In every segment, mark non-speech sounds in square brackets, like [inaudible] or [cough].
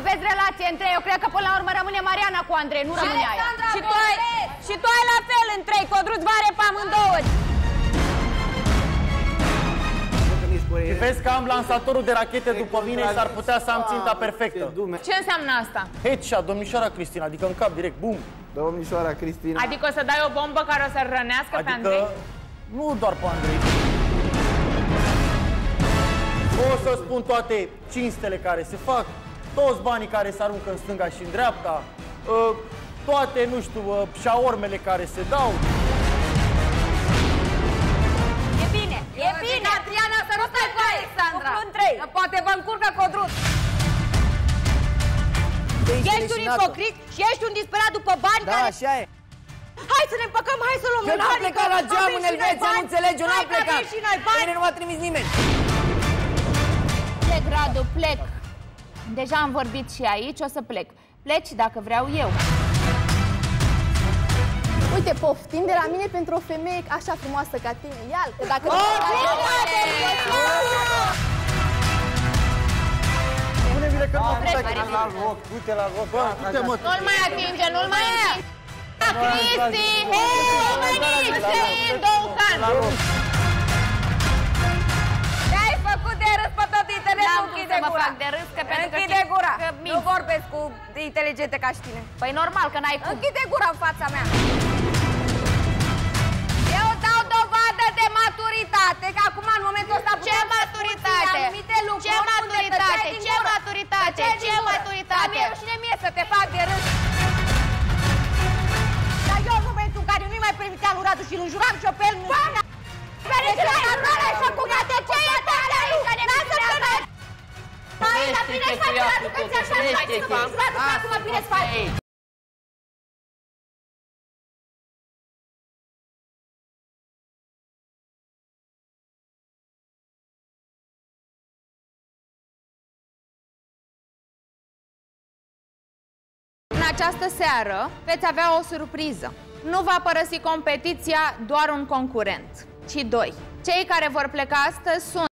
Aveți relație între ei. Eu cred că până la urmă rămâne Mariana cu Andrei, nu rămâne aia. Și tu, ai, și tu ai la fel între ei, Codruț vare pe amândouă. Și vezi că am lansatorul de rachete după mine și s-ar putea să am ținta perfectă. Ce înseamnă asta? Headshot, domnișoara Cristina, adică în cap direct, bum. Domnișoara Cristina. Adică o să dai o bombă care o să-l rănească pe Adică Andrei? nu doar pe Andrei. O să spun toate cinstele care se fac, toți banii care se aruncă în stânga și în dreapta, uh, toate, nu știu, uh, șaormele care se dau. E bine, e bine. Adriana, să nu stai cu Alexandra. Cuplu între ei. Că Poate vă încurcă Codruț. Ești un ipocrit și ești un disperat după bani Da, care... așa e. Hai să ne împăcăm, hai să luăm Eu n-am banii, plecat că la avem geam și în noi Elveția, bani. nu înțelegi, eu Hai n-am că avem plecat. și noi Pe bani. mine nu m-a trimis nimeni. Plec, Radu, plec. Deja am vorbit și aici, o să plec. Pleci dacă vreau eu. Uite, poftim de la mine pentru o femeie așa frumoasă ca tine. Ia, că dacă... Spune-mi că nu Vrei, am La loc, du-te la loc. Bă, du-te mă. Nu-l mai atinge, nu-l mai atinge. Cristi! Hei, veniți! Doucan! Ce-ai tot internetul? N-am vrut Închide să mă gura. fac de râs, că pentru că Închide știi gura. că Nu minți. vorbesc cu inteligente ca și tine. Păi normal că n-ai cum. Închide gura în fața mea. Eu dau dovadă de maturitate, că acum în momentul ăsta Ce putem să maturitate? spun anumite lucruri Ce unde maturitate? tăceai din Ce gură. maturitate? Tăceai din Ce gură. maturitate? Dar mie rușine mie să te fac de râs. Radu, că ți-așa faci să faci Radu, că acum bine să faci. În această seară veți avea o surpriză. Nu va părăsi competiția doar un concurent, ci doi. Cei care vor pleca astăzi sunt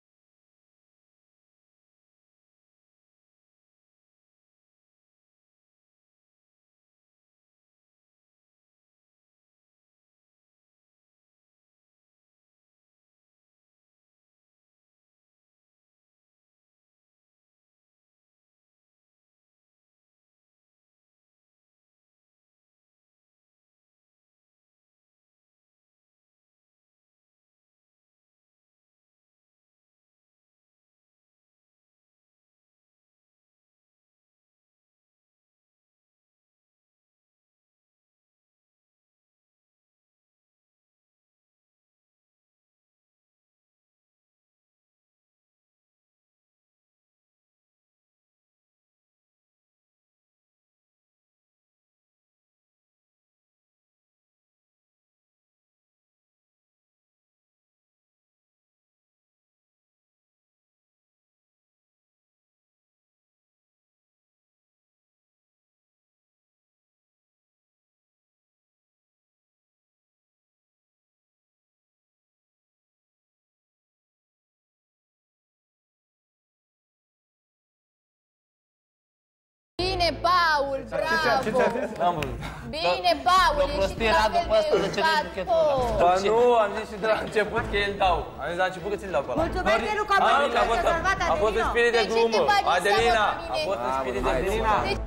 Bine, Paul, bravo! N-am văzut. Bine, Paul, L-a ești prostit la Radu fel pe ăsta, de de ce nu-i buchetul educat. ăla? Oh. Ba nu, am zis și de la început că el dau. Am zis la început că ți-l dau pe ăla. Mulțumesc, Dorin- Luca, Ah, mă, nu, că a că fost, te-a salvat, a fost în Adelina. spirit de De ce glumă. te bagi în Adelina, seamă cu a mine? fost în spirit de Adelina. glumă.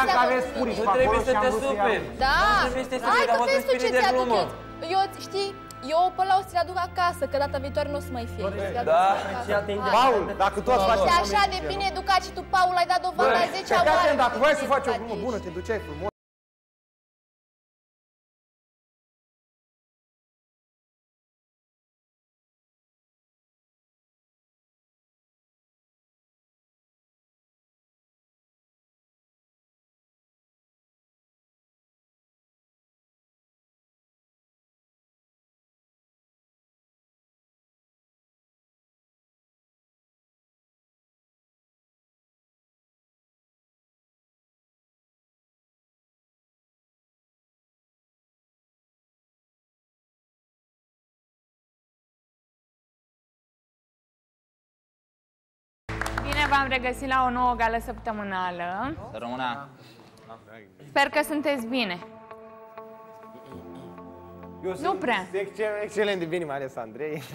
Dacă aveți purici Nu pe trebuie acolo să și am te vrut să superi. iau. Da, Nu trebuie să te hai superi, că a fost în vezi tu ce spirit de ți-aduc glumă. eu. Eu, știi, eu pe la o să le aduc acasă, că data viitoare nu o să mai fie. Da. Paul, dacă tu ați face Ești așa de bine educat și tu, Paul, ai dat dovadă la 10 Te oară. dacă vrei să faci o Educat glumă ești. bună, te duceai frumos. V-am regăsit la o nouă gală săptămânală. Să rămână. Sper că sunteți bine. Eu Nu sunt prea. excel- Excelent de bine, mai ales Andrei. [laughs]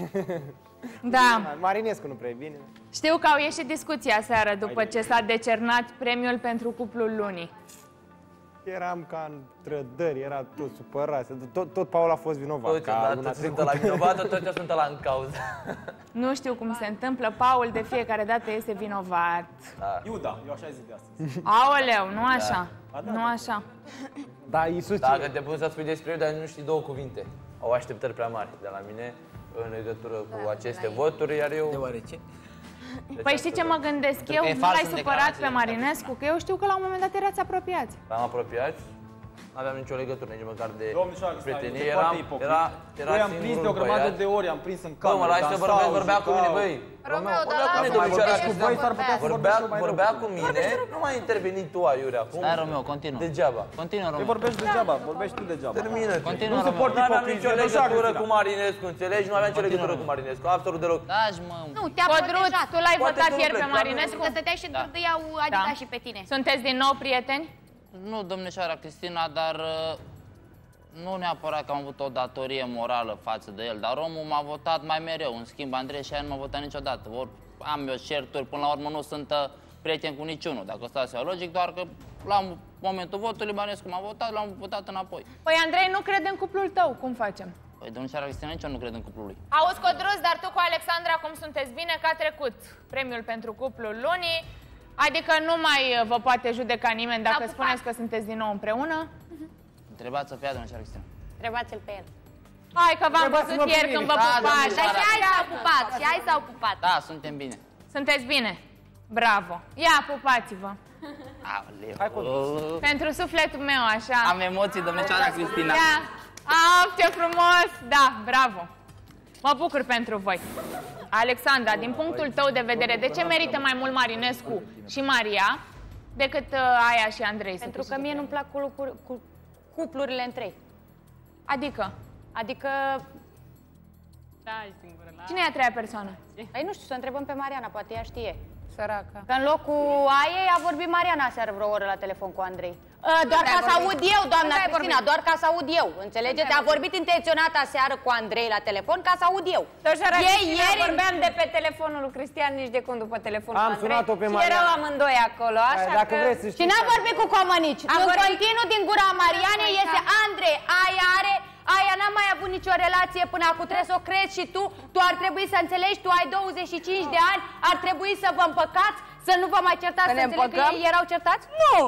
Da. Marinescu nu prea e bine. Știu că au ieșit discuția aseară după ce s-a decernat premiul pentru cuplul lunii. Eram ca în trădări, era tot supărat. Tot, tot Paul a fost vinovat. Toți ca luna odată sunt trecută. la vinovată, toți sunt la în cauză. Nu știu cum se întâmplă, Paul de fiecare dată este vinovat. Iuda, eu așa zic de astăzi. Aoleu, nu așa, nu așa. Da, Iisus Dacă te pun să spui despre eu, dar nu știi două cuvinte. Au așteptări prea mari de la mine în legătură cu aceste voturi, iar eu... Deoarece? Păi știi ce mă gândesc eu? că e Nu fals l-ai în supărat declarație. pe Marinescu? Că eu știu că la un moment dat erați apropiați. Am apropiat, nu aveam nicio legătură, nici măcar de Domnișoară, stai, prietenie. este Eram, foarte ipocrit. era, era Băi, am prins de o singurul grămadă băiat. de ori, am prins în Bă, cameră, mă lași să dansau, vorbesc, vorbea cu mine, jucau. băi. Romeo, dar Vorbea cu mine, lasă-mă domnișoara, să cu vorbesc. voi s-ar putea să Vorbea, vorbesc mai vorbea rău. cu mine, nu mai intervenit tu, Aiurea, acum. Stai, Romeo, continuă. Degeaba. Continuă, Păi Romeo. vorbești degeaba, vorbești tu degeaba. Termină. Continuă, Nu Romeo. suport Nu aveam ipocrizie, nicio nu așa, legătură Cristina. cu Marinescu, înțelegi? Nu aveam nicio Continuă, legătură cu Romeo. Marinescu, absolut deloc. Taci, mă. Nu, te-a Codruț, protejat. tu l-ai Poate votat tu nu ieri pe pleci, dar Marinescu? Pentru că stăteai și Da. dădeau adica Da. și pe tine. Sunteți din nou prieteni? Nu, domnișoara Cristina, dar uh, nu neapărat că am avut o datorie morală față de el, dar omul m-a votat mai mereu. În schimb, Andrei și nu m-a votat niciodată. Ori am eu certuri, până la urmă nu sunt uh, prieten cu niciunul, dacă stau să iau logic, doar că la momentul votului Bănescu m-a votat, l-am votat înapoi. Păi Andrei nu crede în cuplul tău, cum facem? Păi, domnișoara Cristina, nici eu nu cred în cuplul lui. Auzi, Codruț, dar tu cu Alexandra cum sunteți bine că a trecut premiul pentru cuplul lunii, adică nu mai uh, vă poate judeca nimeni dacă pupat. spuneți că sunteți din nou împreună? Întrebați-o pe ea, domnișoara Cristina. Întrebați-l pe el. Hai că v-am Întrebați-mă văzut pe ieri mine. când vă Da, pupați. domnișoara. Dar și ai s-au pupat, și ai s-au pupat. Da, suntem bine. Sunteți bine? Bravo! Ia, pupați-vă! Aoleu. Pentru sufletul meu, așa. Am emoții, domnișoara Cristina. Ia! Ah, ce frumos! Da, bravo! Mă bucur pentru voi. Alexandra, din punctul tău de vedere, de ce merită mai mult Marinescu și Maria decât uh, Aia și Andrei? să Pentru că câștige mie nu-mi premiul? plac cu, cu, cu cuplurile între ei. Adică, Adică, cine e a treia persoană? ai nu știu, să întrebăm pe Mariana, poate ea știe. Săraca. Că în locul Aiei a vorbit Mariana aseară vreo oră la telefon cu Andrei. Uh, doar Când ca ai să vorbit? aud eu, doamna Când ai Cristina, vorbit? doar ca să aud eu. Înțelegeți? A vorbit intenționat aseară cu Andrei la telefon ca să aud eu. Toșara Ei Cristina, ieri- vorbeam de pe telefonul lui Cristian, nici de cum după telefonul Am cu Andrei. sunat-o pe Și Mariana. erau amândoi acolo, așa Dacă că... vreți să Și știți... n-a vorbit cu comănici. A În vorbit- continuu din gura Marianei este Andrei, aia are, aia n-a mai avut nicio relație până acum, trebuie să o crezi și tu, tu ar trebui să înțelegi, tu ai 25 de ani, ar trebui să vă împăcați, să nu vă mai certați, Să să ne înțeleg că împăcăm? ei erau certați? Nu!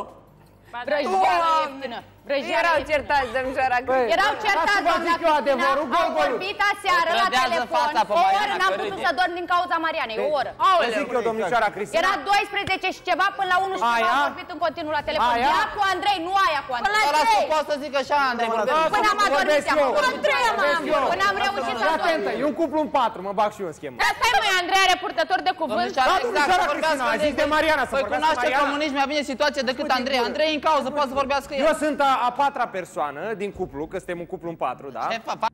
Vrăjeală ieftină. Vrăjeală Erau ieftină. certați, domnișoara Cristina. Erau certați, Dați-vă doamna zic eu adevărul, Cristina, au gol, golul. vorbit aseară O la trădează telefon, fața pe o oră Mariana, n-am că putut râde. să dorm din cauza Marianei, o oră. Vă zic eu, domnișoara Cristina. Era 12 și ceva până la 1 și ceva, Aia? am vorbit în continuu la telefon. Aia? Ea cu Andrei, nu aia cu Andrei. Dar asta poate să zică și Andrei, vorbesc. Până am adormit Vorbesc seama. eu. Până Andrei am Vorbesc eu. Până am reușit să Fii adorm. atentă, e un cuplu în patru, mă bag și eu în schemă. Dar stai măi, Andrei are purtător de cuvânt? Domnișoara, Da, exact, domnișoara să vorbească Cristina, a zis Andrei. de Mariana, să Păi vorbească cunoaște Mariana. comunism mai bine situație decât Andrei. Andrei e în cauză, poate să vorbească el. Eu sunt a, a patra persoană din cuplu, că suntem un cuplu în patru, da? Ce fa- fa-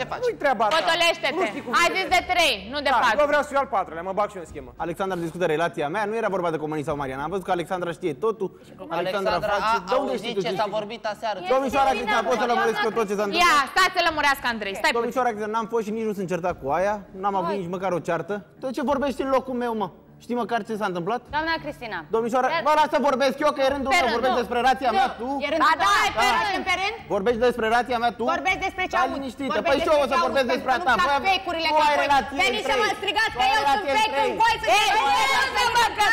Ce faci? Nu-i treaba ta. Nu Potolește-te. știi cum Ai se zis de trei, nu de Da, patru. eu vreau să fiu al patrulea, mă bag și eu în schemă. Alexandra discută relația mea, nu era vorba de comunist sau Mariana. Am văzut că Alexandra știe totul. Alexandra a De unde știi auzit tu ce ce s-a știi? vorbit aseară. Domnișoara Cristina, poți să lămuresc eu tot ce s-a Ia, întâmplat? stai să lămurească Andrei, stai puțin. Domnișoara Cristina, n-am fost și nici nu sunt certat cu aia. N-am avut nici măcar o ceartă. Tu ce vorbești în locul meu, mă? Știi măcar ce s-a întâmplat? Doamna Cristina. Domnișoara, bă, lasă să vorbesc eu, că e rândul Pe meu. rând, Vorbești nu. despre rația Nu. mea, tu? E rândul Da, da, tău. e pe Da. rând. pe rând? Vorbești despre rația mea, tu? Vorbesc despre ce Stai aud. liniștită. Vorbesc Păi și eu o despre să ce vorbesc aud, despre pentru asta. că nu-mi plac Păi, fake-urile tu ca ai voi. relație Veniți între să mă ei. strigați Tu că ai eu sunt relație fake între în ei. voi să Ei, Ei, ei, ei, să mă că...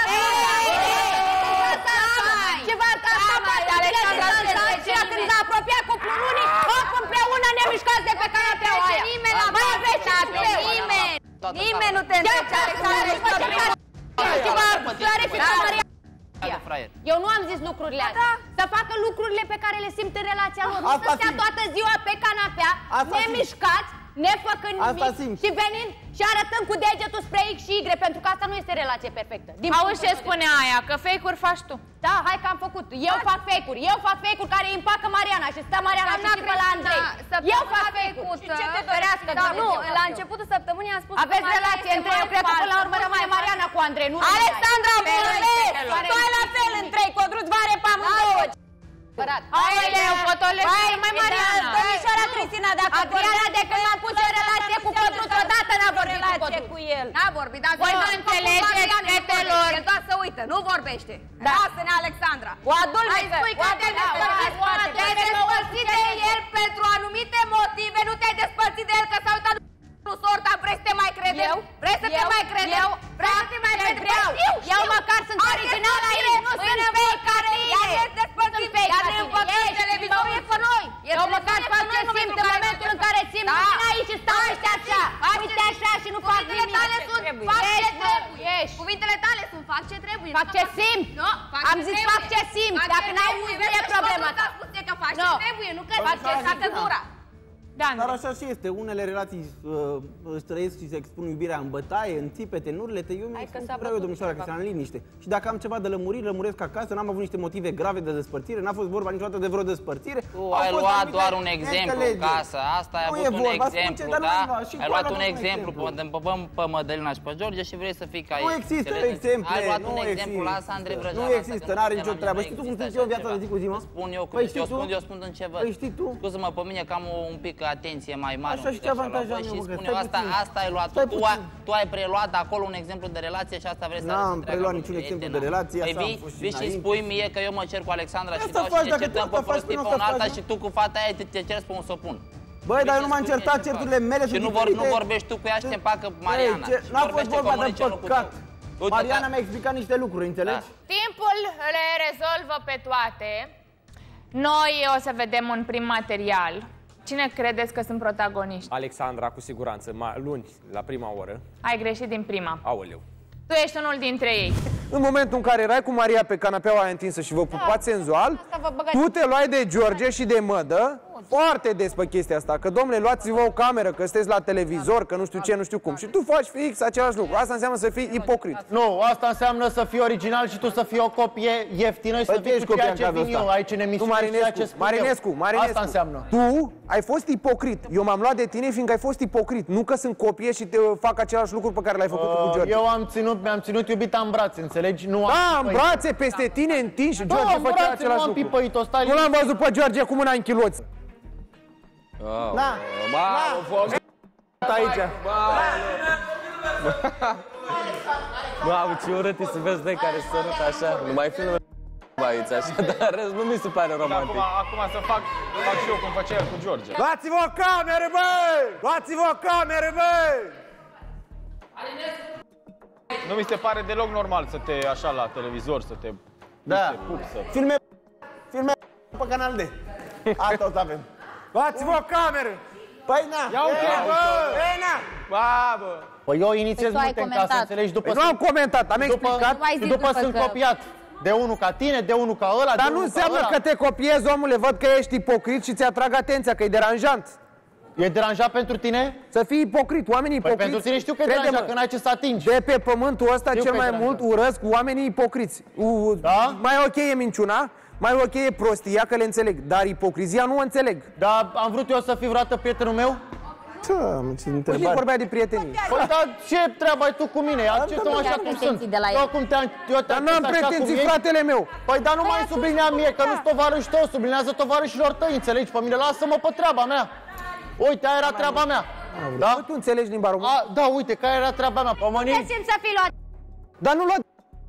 Ceva ca asta poate Alexandra, bine de lansat și la când s-a apropiat cu plurunii, hop împreună ne mișcați de pe canapea aia. nimeni la Mai masă, aveți nimeni. nimeni. Toată Nimeni țara. nu te întrece, Alexandra. Și vă clarifică Maria. Hai de fraier. Eu nu am zis lucrurile astea. Să facă lucrurile pe care le simt în relația lor. Nu Asta să stea simt. toată ziua pe canapea, Asta simt. nemișcați, nefăcând Asta nimic simt. și venind și arătând cu degetul spre X și Y, pentru că asta nu este relație perfectă. Din Auzi punctul ce meu de spune aia, că fake-uri faci tu. Da, hai că am făcut. Eu fac fake-uri. Eu fac fake-uri care îi împacă Mariana și stă Mariana și Doamna țipă la Andrei. Cristina, Eu fac săptămâna fake-uri. trecută- Ce te dorească, Da, Doamne, nu, ce fac la eu? începutul săptămânii România a spus Aveți relație între eu, cred că până la urmă rămâne Mariana cu Andrei, nu Alexandra Pe vorbesc! respectelor. Tu ai la fel între ei, Codruț Vare pe amândouă! Aoleu, potolește Hai, mai Mariana. Domnișoara Cristina, dacă Adriana, de când m-am pus în relație cu Codruț, odată n-a vorbit cu relație Codruț. cu el. N-a vorbit, dar Voi nu, nu făcut înțelegeți, Mariana, nu fetelor. vorbește, El doar să uită, nu vorbește. Da. Lasă-ne, Alexandra. O adult Hai spui că te-ai despărțit, te-ai despărțit de el pentru anumite motive, nu te-ai despărțit de el că s-a uitat nu sorta, vrei să te mai credem? Eu? Vrei să te Eu? mai credem? Eu? Vrei să te mai Ce credem? vreau? Păi Știu, Eu știu. măcar sunt Are original spune, aici, nu îi sunt ne fake văd care ca Iar tine. ești despărțit, Sunt fake iar ca ne tine. învățăm Ești, televizorul nu e pe noi. E Eu pe măcar noi, fac pe ce noi, simt pentru în care momentul în mergem. care simt. Da. Nu vin aici și stau ăștia așa. Faci Uite ce- așa și nu fac Cuvintele nimic. tale sunt fac ce Ești, mă, trebuie. ești. Cuvintele tale sunt fac ce trebuie. Fac nu ce că fac- simt. Nu, fac Am ce zis trebuie. fac ce simt. Fac Dacă ce n-ai trebuie. zis, Vezi nu e că problema totul ta. a spus e că faci Nu. ce trebuie, nu că faci ce așa facă zic, gura. Dan, Dar așa și este. Unele relații uh, își trăiesc și se expun iubirea în bătaie, în țipete, în urlete. Eu mi Hai că expun s-a cum vreau eu, bătut domnișoara ceva. Cristian, în liniște. Și dacă am ceva de lămuriri, lămuresc acasă, n-am avut niște motive grave de despărțire, n-a fost vorba niciodată de vreo despărțire. Tu Au ai fost luat anumite doar un exemplu în neînțelegeri. casă, asta ai Nu avut e un vorba, spun ce, exemplu, dar nu da? ai luat. Și Ai tu luat ai un luat un exemplu, exemplu. pe, pe, pe Mădălina și pe George și vrei să fii ca ei. Nu există Înțelegi? exemple, Ai luat nu un există. exemplu, lasă Andrei Vrăjean. Nu lasă, există, că n-are nu nicio la treabă. mine Știi tu nu cum există sunt eu în așa viața ceva. de zi cu zi, mă? Îți Spun eu, că Păi eu știi spun, tu? eu spun în ceva. Păi știi tu? Scuză-mă, pe mine că am o, un pic atenție mai mare. Așa un și pic ce la avantaj voi am și eu, mă, spun că eu, stai asta, puțin. asta ai luat. Stai Tu, puțin. ai, tu ai preluat acolo un exemplu de relație și asta vreți să N-am arăți întreaga preluat lume. niciun exemplu Prietena. de relație, Păi așa am vii, fost și vii și înainte. spui mie că eu mă cer cu Alexandra și Asta dau și faci, ne dacă tu certăm asta pe faci, prostii tu pe nu un asta alta faci, și tu cu fata aia te, te ceri pe un sopun. Băi, dar eu Vii nu și m-am spui certat, mie ce certurile fac. mele Și sunt nu, vor, nu diferite. vorbești tu cu ea și te împacă Mariana. Ei, ce, Și n-a fost vorbește vorba de comunice lucru păcat. tău. Uite, Mariana da. mi-a explicat niște lucruri, înțelegi? timpul le rezolvă pe toate. Noi o să vedem un prim material. Cine credeți că sunt protagoniști? Alexandra, cu siguranță, ma, luni, la prima oră. Ai greșit din prima. Aoleu. Tu ești unul dintre ei. În momentul în care erai cu Maria pe canapeaua aia întinsă și vă pupați senzual, Asta vă băgați- tu te luai de George și de mădă foarte des pe chestia asta, că domnule, luați-vă o cameră, că sunteți la televizor, că nu știu ce, nu știu cum. Și tu faci fix același lucru. Asta înseamnă să fii ipocrit. Nu, asta înseamnă să fii original și tu să fii o copie ieftină și Păi să tu fii ești cu ceea copia în ce cazul vin ăsta. eu aici în Tu, emisiune și ceea Marinescu, ce spun Marinescu, eu. Marinescu, Asta înseamnă. Tu ai fost ipocrit. Eu m-am luat de tine fiindcă ai fost ipocrit. Nu că sunt copie și te fac același lucru pe care l-ai făcut tu cu Uh, George. Eu am ținut, mi-am ținut iubita în brațe, înțelegi? Nu am Da, în pipăit. brațe peste tine întinși, Da, George în făcea brațe, nu același am lucru. pipăit-o, stai Nu l-am văzut pe George cu mâna în chiloți. Da. Aici. Mamă, ce urât e să vezi doi care se sărută așa. Nu mai fi numai aici, așa, [laughs] dar în rest nu mi se pare romantic. acum să fac, fac și eu cum făcea el cu George. Luați-vă o cameră, băi! Luați-vă o cameră, băi! Nu mi se pare deloc normal să te așa la televizor, să te Da. te pup, să... Filme, filme pe canal D. Asta o să avem. Luați-vă o cameră! Păi na. Ia uite, Ei, bă! Ei, na. Ba, bă! Păi eu inițiez Păi tu ai multe în comentat. casă, înțelegi? După Păi nu am comentat, am după, explicat. Nu mai zi și după după sunt că- copiat. De unul ca tine, de unul ca ăla, Dar de nu unul înseamnă ca ăla. că te copiezi, omule, văd că ești ipocrit și ți-atrag atenția, că e deranjant. E deranjat pentru tine? Să fii ipocrit, oamenii Păi ipocriți. pentru tine știu că e crede-mă, deranjat, că n-ai ce să atingi. De pe pământul ăsta Știu cel că e mai deranjat. mult urăsc oamenii ipocriți. U, Da? Mai ok e minciuna, mai ok e prostia, că le înțeleg, dar ipocrizia nu o înțeleg. Dar am vrut eu să fiu vreodată prietenul meu? Ce, ce Păi întrebare. vorbea de prietenie. Păi dar ce treabă ai tu cu mine? Acceptă-mă așa cum sunt. pretenții de la el. Eu cum te-am eu Dar te-am n-am accept așa pretenții, cum ești. fratele meu. Păi dar nu mai sublinea mie, că nu-s tovarăș tău, sublinează tovarășilor tăi, înțelegi? Pe mine lasă-mă pe treaba mea. Uite, aia era treaba mea. Da? Da? Tu înțelegi limba română? A, da, uite, că aia era treaba mea. Te Pomănii. simți să fii luat. Dar nu lua...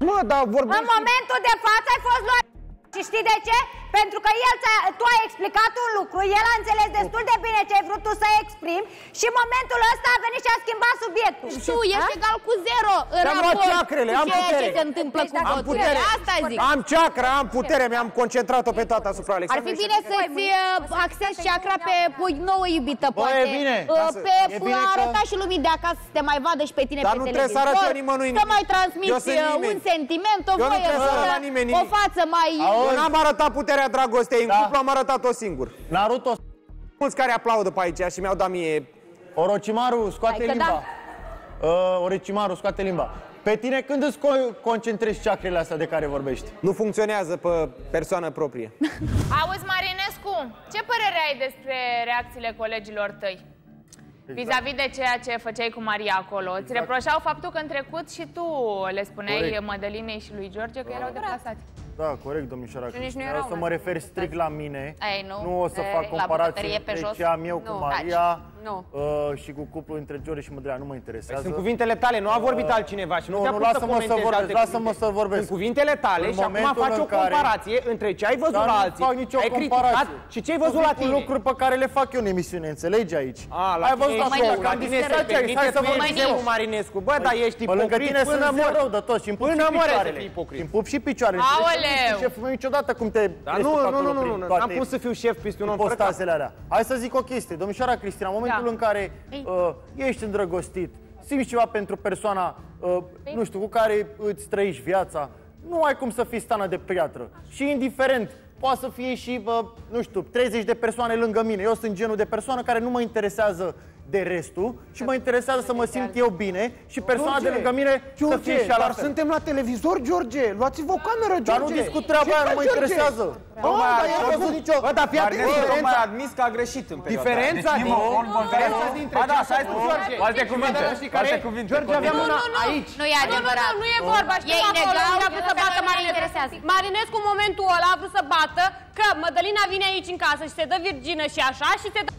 Mă, dar În vorbești... momentul de față ai fost luat. Și știi de ce? Pentru că el ți-a- tu ai explicat un lucru, el a înțeles destul de bine ce ai vrut tu să exprimi și în momentul ăsta a venit și a schimbat subiectul. Tu ești egal cu zero în Am luat raport ceacrele, cu am ceea putere. ce se întâmplă cu Am voturile. putere. Asta zic. Am ceacră, am putere, mi-am concentrat-o pe toată asupra Ar Alexandrei. fi bine să-ți uh, axezi chakra pe o nouă iubită, Bă, poate. e bine. Uh, Lasă. Pe E bine a că- arăta și lumii de acasă să te mai vadă și pe tine Dar pe nu televizor. trebuie să arăt eu nimănui Să nimic. mai Eu transmiți sunt uh, nimeni. un sentiment, o Eu nu voie trebuie să arăt la nimeni o nimic. față mai... Auzi? Eu n-am arătat puterea dragostei, în Da. cuplu am arătat-o singur. Naruto, Mulți care aplaudă pe aici și mi-au dat mie... Orochimaru, scoate Hai că limba. Uh, Orochimaru, scoate limba. Pe tine când îți co- concentrezi ceacrele astea de care vorbești? Nu funcționează pe persoană proprie. [laughs] Auzi, Marinescu, ce părere ai despre reacțiile colegilor tăi? vis-a-vis de ceea ce făceai cu Maria acolo. Îți reproșau faptul că în trecut și tu le spuneai Corect. Mădălinei și lui George că erau deplasați. Da, corect, domnișoara Și nici nu Cristina. erau Eu să una. mă refer strict la mine. Ei, nu. Nu o să E, fac la comparație bucătărie pe între jos? ce am eu cu Nu. Maria Nu. uh, și cu cuplul între George și Mădălina. Nu mă interesează. Sunt cuvintele tale, nu a vorbit altcineva și nu, Nu, te-a nu, pus să lasă-mă să comentezi vorbesc, alte lasă-mă cuvinte. să vorbesc. Sunt cuvintele tale În și acum momentul faci o în care- comparație între ce ai văzut Dar la nu alții, fac nicio ai comparație. criticat și ce ai văzut Tu la vii cu tine. lucruri pe care le fac eu în emisiune, înțelegi aici? A, la Ai văzut tine acolo, ești, la tine se Hai permite, să tu vorbim ești eu. Zeu Marinescu. Bă, dar ești Bă, lângă ipocrit tine până sunt mori. rău de tot și îmi pup Până și mori să picioarele. fii ipocrit. Îmi pup și picioarele. Aoleu! Șeful meu niciodată cum te Dar crezi nu, tu nu, acolo nu, nu, prin nu, nu, toate n-am pus să fiu șef peste un om fără cap. postazele alea. Hai să zic o chestie, domnișoara Cristina, în momentul Da. în care uh, ești îndrăgostit, simți ceva pentru persoana, uh, nu știu, cu care îți trăiești viața, nu ai cum să fii stană de piatră. Și indiferent, poate să fie și, uh, nu știu, 30 de persoane lângă mine. Eu sunt genul de persoană care nu mă interesează de restul și mă interesează să mă simt eu bine și persoana de lângă mine să fie și ea la dar fel. suntem la televizor, George. Luați-vă o cameră, George. Dar nu discut treaba Ce aia, nu faci, mă George? interesează. Bă, Nu mai dar am i-a văzut făcut nicio- Bă, dar fii atent, Marinescu tocmai diferența, a admis că a greșit în perioada diferența aia. Deci, din, Timo, diferența dintre Ba da, ce a stai făcut puțin. George Cu alte și cuvinte, Mădălina și cu alte care- cuvinte. George avea Nu, mâna nu, nu. aici. Nu e adevărat. Nu, nu, nu e vorba, știu E acolo ilegal, unde a vrut să pe bată noi ne Marinescu. interesează. Marinescu în momentul ăla a vrut să bată că Mădălina vine aici în casă și se dă virgină și așa și se dă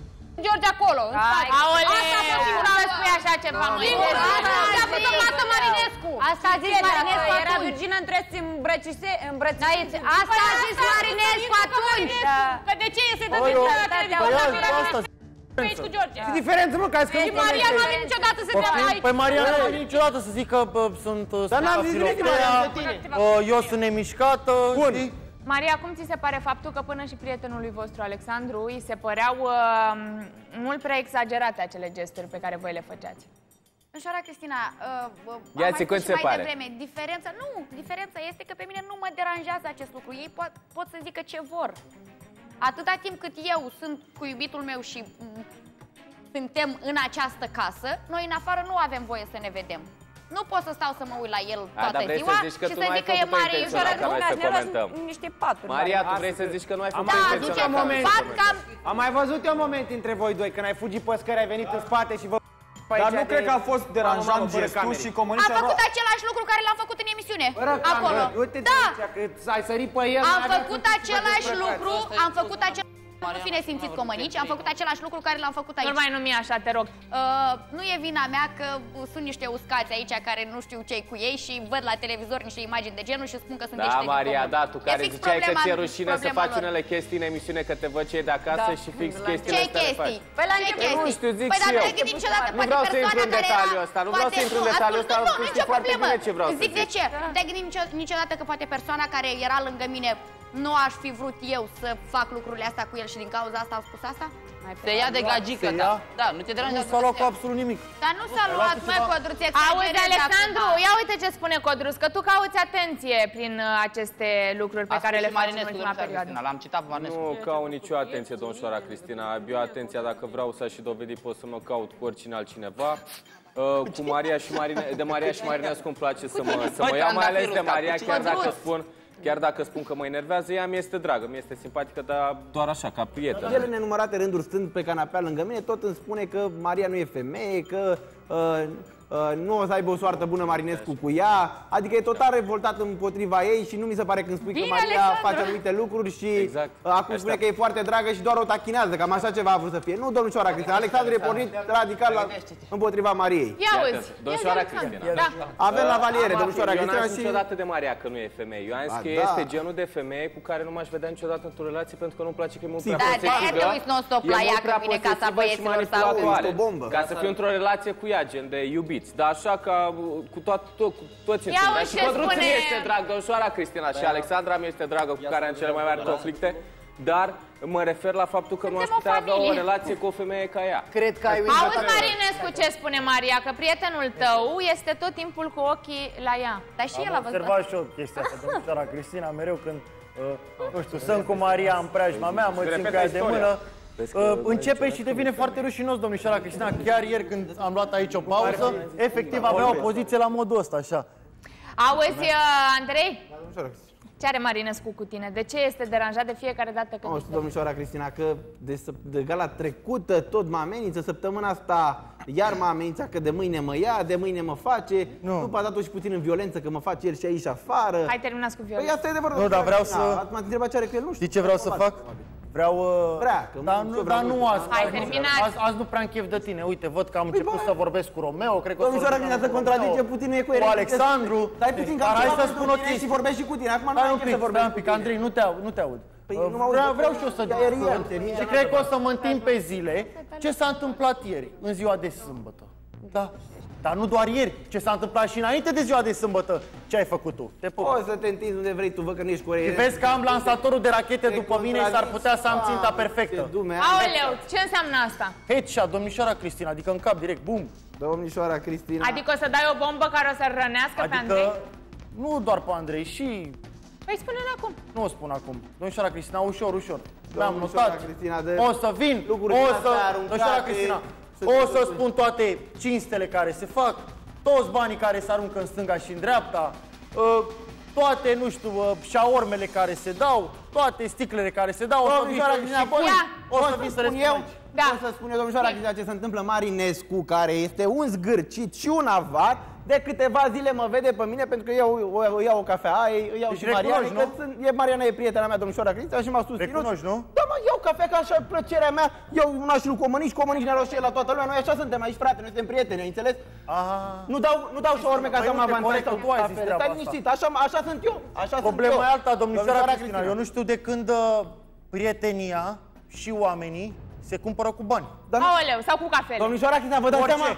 George acolo. în spate. Aoleu, Asta a fost cum singura să spui așa ceva, măi? Singura Asta dată a a vrut să zis. bată Marinescu. Asta a zis Fie, dacă Marinescu Era atunci. virgină între îmbrățișe, îmbrățișe. Asta a zis Marinescu atunci. Că de ce e să-i dă Păi, eu- virgină la televizor? Păi, la asta- Marinescu asta- pe aici cu George. Ce diferență, mă, că ai scris Și Maria nu a venit niciodată să dea Poftim? aici. Păi Maria nu a venit niciodată să zic că bă, sunt uh, Dar n-am Sfânta zis nimic de Filoftea, Maria de tine. uh, eu sunt nemișcată, Bun. știi? Maria, cum ți se pare faptul că până și prietenului vostru, Alexandru, îi se păreau uh, mult prea exagerate acele gesturi pe care voi le făceați? Domnișoara Cristina, uh, uh, am Ia mai ți spus cum și se mai pare. devreme, diferența, nu, diferența este că pe mine nu mă deranjează acest lucru. Ei pot, pot să zică ce vor. Atâta timp cât eu sunt cu iubitul meu și mm, suntem în această casă, noi în afară nu avem voie să ne vedem. Nu pot să stau să mă uit la el A, toată dar vrei ziua să zici că și tu să nu ai zic că e făcut-o mare intenționat, iubirea că vrei să comentăm. niște paturi. Maria, tu vrei să zici că nu ai Am făcut mai Da, văzut zice un intenționat. moment. fac cam... Am mai văzut eu un moment între voi doi, când ai fugit pe scări, ai venit în spate și vă... Dar nu cred că a fost deranjant Mamă, fără gestul camere. și Am comunicarea... făcut același lucru care l-am făcut în emisiune. Fără Acolo. cameră. Uite Da, că ai sărit pe el. am n-avea făcut cum să același faci lucru, Asta e am făcut tot. același nu fi nesimțit comănici, am făcut același lucru care l-am făcut aici. Nu mai numi așa, te rog. Uh, nu e vina mea că sunt niște uscați aici care nu știu ce cu ei și văd la televizor niște imagini de genul și spun că sunt Da, deștepți din Maria, comun. da, tu E care fix ziceai că problema- ți-e rușine să problema faci lor. unele chestii în emisiune, că te văd cei de acasă Da. și fix La chestiile Ce astea le faci. chestii? Păi la ce Nu chestii? știu, zic păi dar și nu eu. te gândi niciodată, Nu poate vreau să intru persoana în care detaliul era... ăsta, nu vreau să poate- intru în detaliul ăsta, ascultă, nu, știi nicio foarte problemă. bine ce vreau să Zic de zic. ce. Nu te-ai gândit nicio- niciodată că poate persoana care era lângă mine nu aș fi vrut eu să fac lucrurile astea cu el și din cauza asta au spus asta? Se ia de gagică, Se da. ia? Da, nu te Nu deranjează. s-a luat că cu se ia. absolut nimic. Dar nu s-a luat, măi, Codruț, Auzi, exagerezi Alexandru, acum. ia uite ce spune Codrus, că tu cauți atenție prin uh, aceste lucruri pe Asta care și le faci în Marinescu, ultima domnișoara perioadă. Cristina, L-am citat pe Marinescu. Nu caut nicio atenție, domnișoara Cristina. Eu atenția, dacă vreau să și dovedi, pot să mă caut cu oricine altcineva. Uh, cu Maria și Marine, de Maria și Marinescu îmi place să mă, să mă iau, mai ales de Maria, chiar dacă spun Chiar dacă spun că mă enervează, ea mi este dragă, mi este simpatică, dar doar așa, ca prietenă. El în nenumărate rânduri stând pe canapea lângă mine, tot îmi spune că Maria nu e femeie, că uh, uh, nu o să aibă o soartă bună Marinescu cu ea, adică e total revoltat împotriva ei și nu mi se pare când spui Bine, că Maria Alexandru! face anumite lucruri și Exact. uh, acum Așa. spune că e foarte dragă și doar o tachinează, cam așa ceva a vrut să fie. Nu, domnișoara Cristina, Alexandru e pornit radical la, împotriva Mariei. Ia Iată, uzi, domnișoara ia zi, Alexandru. Cristina. Da. Avem la valiere, domnișoara Eu n-am Cristina zis și... niciodată de Maria că nu e femeie. Eu am zis A, că da. este genul de femeie cu care nu m-aș vedea niciodată într-o relație pentru că nu-mi place că e mult prea Da, posesivă. de-aia te uiți non-stop E la mult ea prea când vine casa posesivă și băieților sau- manipulatoare. Este o bombă. Ca să fiu într-o relație cu ea, gen de iubiți. Dar așa ca uh, cu, toat, tot, cu toți Ia sunt. Dar uzi și ce Codruț spune- mi este drag, domnișoara Cristina și Alexandra mi este dragă cu care am cele mai mari conflicte. Dar mă refer la faptul că nu aș Suntem o putea avea o familie. relație cu o femeie ca ea. Cred că ai Auzi, Marinescu, ce spune Maria? Că prietenul tău este tot timpul cu ochii la ea. Dar și el a Am văzut. observat și eu chestia asta, domnișoara Cristina, mereu când, uh, nu știu, sunt cu Maria în preajma mea, mă țin Repeta cu ea de istoria. mână, Vezi că uh, noi începe și devine foarte rușinos, domnișoara Cristina. Chiar ieri când am luat aici o pauză, efectiv avea o poziție la modul ăsta, așa. Auzi, uh, Andrei? Ce are Marinescu cu tine? De ce este deranjat de fiecare dată când... Nu știu, domnișoara Cristina, că de, săp- de gala trecută tot mă amenință, săptămâna asta iar mă amenința că de mâine mă ia, de mâine mă face, nu. după a dat-o și puțin în violență, că mă face el și aici afară. Hai, terminați cu Păi violența. asta e adevărul. Nu, dar vreau domnișoara să- Cristina. M-ați întrebat ce are cu el, nu știu. Știi ce vreau să fac? Vreau... uh, Vrea, că dar nu- nu, vreau dar mult. nu azi. Hai, azi nu- terminați. Azi, azi nu prea am chef de tine. Uite, văd că am început să vorbesc cu Romeo, cred că o să Domnișoara vorbesc Cristina, să cu contradice Romeo, puțin, nu e Cu coerent. Alexandru. Stai puțin, că Dar am hai ceva să pentru spun o tine chestie. și vorbești și cu tine. Acum nu Stai mai un încep pic, să stai vorbesc un pic, cu tine. Andrei, nu te aud. Nu te aud. Păi, Uh, nu mă auzi, vreau, că- vreau și eu să Chiar să- ieri, ieri, Și cred că o să mă întind pe zile ce s-a întâmplat ieri, în ziua de sâmbătă. Da. Dar nu doar ieri, ce s-a întâmplat și înainte de ziua de sâmbătă. Ce ai făcut tu? Te pup. Poți să te întinzi unde vrei tu, văd că nu ești Și coerent. vezi că am lansatorul de rachete după mine, s-ar putea să am ținta perfectă. Aoleu, ce înseamnă asta? Headshot, domnișoara Cristina, adică în cap direct, bum. Domnișoara Cristina. Adică o să dai o bombă care o să-l rănească pe Andrei? Adică, nu doar pe Andrei, și... Păi spune-ne acum. Nu o spun acum. Domnișoara Cristina, ușor, ușor. Mi-am Domnișoara notat. Cristina, de O să vin, lucruri o din să... astea aruncate, Domnișoara Cristina, să o te să duci. spun toate cinstele care se fac, toți banii care se aruncă în stânga și în dreapta, uh, toate, nu știu, uh, șaormele care se dau, toate sticlele care se dau, o să vin Domnișoara să- Cristina, și pot, voi, o să pot vin să spun răspund eu? aici. Da. Pot să spun eu, domnișoara Cristina, ce se întâmplă Marinescu, care este un zgârcit și un avat, de câteva zile mă vede pe mine pentru că eu o, o, iau o cafea, îi, îi iau Deci și Mariana, recunoști, că nu? sunt, e, Mariana e prietena mea, domnișoara Cristina, și m-a susținut. Recunoști, nu? Da, mă, iau cafea ca așa plăcerea mea. Eu un așlu comănici, comănici ne roșie la toată lumea. Noi așa suntem aici, frate, noi suntem prieteni, ai înțeles? Aha. Nu dau, nu dau șaorme ca Păi să am uite, avantaj corect, sau tu ai zis cafele. treaba Stai asta. liniștit, așa, așa sunt eu. Așa Problema sunt e eu. alta, domnișoara Cristina. Eu nu știu de când uh, prietenia și oamenii se cumpără cu bani. Aoleu, sau cu cafele. Domnișoara Cristina, vă dați Orice. seama?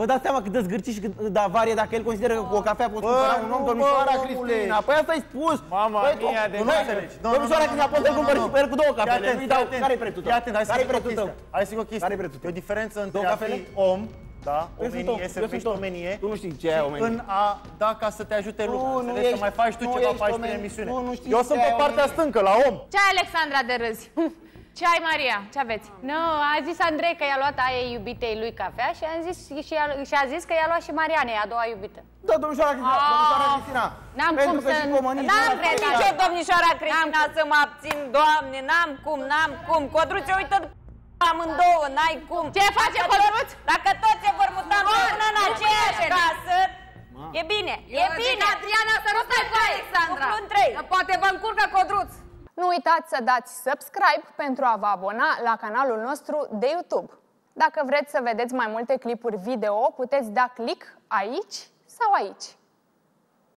Vă dați seama cât de zgârcit și cât de avarie dacă el consideră că cu o cafea poți Bă, cumpăra un om, nu, domnișoara bă, omule. Cristina. Păi asta ai spus. Mama Păi, mia, tu- de nu nu ai- înțelegi. Nu, Domnișoara nu, nu, Cristina, nu, poți să nu, cumpări nu, și pe el cu două Fii cafele. atent, Nu-i fii dau. atent. Care-i prețul tău? Fii atent, hai să Care-i zic o prețul tău? chestie. Hai să zic o chestie. Care-i prețul tău? E o diferență între Două a cafele? fi om, da, Eu sunt om, omenie, să eu fii sunt om. omenie. Tu nu știi ce e și omenie. în a da ca să te ajute Nu, lucrul. nu Înțelegi? Să ești- mai faci tu nu ceva, ești faci tu omenie. emisiune. Nu, nu știi Eu ce sunt e pe partea omenie. stâncă, la om. Ce ai, Alexandra, de râzi? Ce ai, Maria? Ce aveți? Nu, a zis Andrei că i-a luat aia iubitei lui cafea și, am zis, și, a, și a zis că i-a luat și Marianei, a doua iubită. Da, domnișoara Cristina, Ah, domnișoara Cristina. N-am Pentru cum că să... și comănici N-am nu cum, la- nici eu, domnișoara Cristina, să mă abțin, doamne, n-am cum, n-am cum. Codruțe, uită amândouă, n-ai cum. Ce face Dacă- Codruț? Dacă toți se vor muta împreună în aceeași casă, e bine, e Eu bine. zic, Adriana, să nu stai cu Alexandra. Cuplu în trei. Că Poate vă încurcă codruț. Nu uitați să dați subscribe pentru a vă abona la canalul nostru de YouTube. Dacă vreți să vedeți mai multe clipuri video, puteți da click aici sau aici.